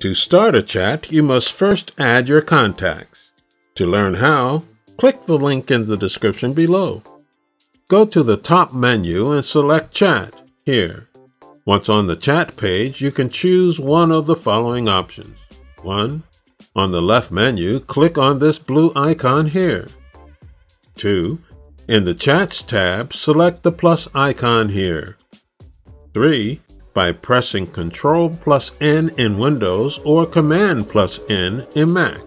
To start a chat, you must first add your contacts. To learn how, click the link in the description below. Go to the top menu and select Chat here. Once on the chat page, you can choose one of the following options. 1. On the left menu, click on this blue icon here. 2. In the Chats tab, select the plus icon here. 3. By pressing Ctrl plus N in Windows or Command plus N in Mac.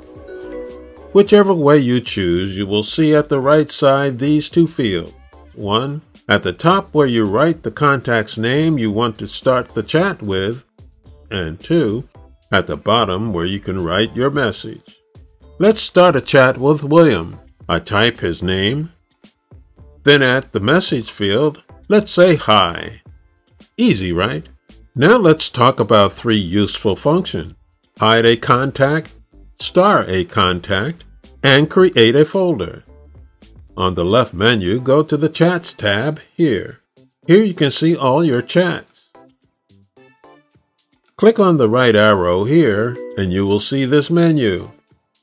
Whichever way you choose, you will see at the right side these two fields. 1 at the top where you write the contact's name you want to start the chat with, and two, at the bottom where you can write your message. Let's start a chat with William. I type his name. Then at the message field, let's say hi. Easy, right? Now let's talk about three useful functions. Hide a contact, star a contact, and create a folder. On the left menu, go to the Chats tab here. Here you can see all your chats. Click on the right arrow here and you will see this menu.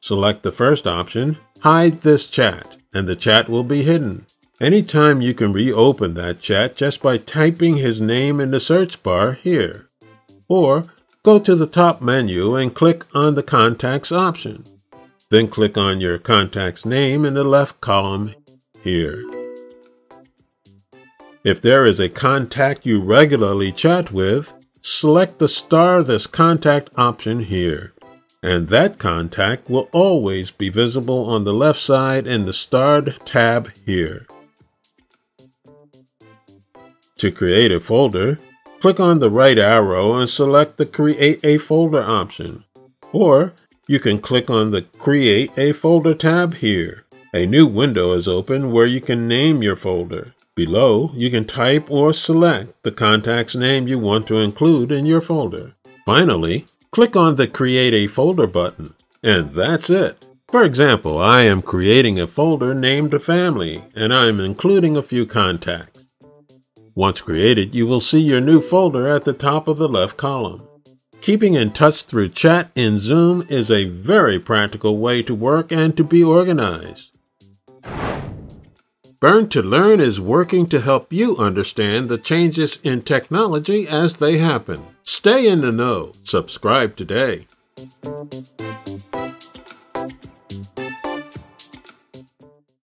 Select the first option, Hide this chat, and the chat will be hidden. Anytime you can reopen that chat just by typing his name in the search bar here. Or go to the top menu and click on the Contacts option. Then click on your contact's name in the left column here. If there is a contact you regularly chat with, select the star this contact option here, and that contact will always be visible on the left side in the starred tab here. To create a folder, click on the right arrow and select the Create a Folder option, or you can click on the Create a Folder tab here. A new window is open where you can name your folder. Below, you can type or select the contact's name you want to include in your folder. Finally, click on the Create a Folder button, and that's it. For example, I am creating a folder named Family, and I'm including a few contacts. Once created, you will see your new folder at the top of the left column. Keeping in touch through chat in Zoom is a very practical way to work and to be organized. Burn to Learn is working to help you understand the changes in technology as they happen. Stay in the know. Subscribe today.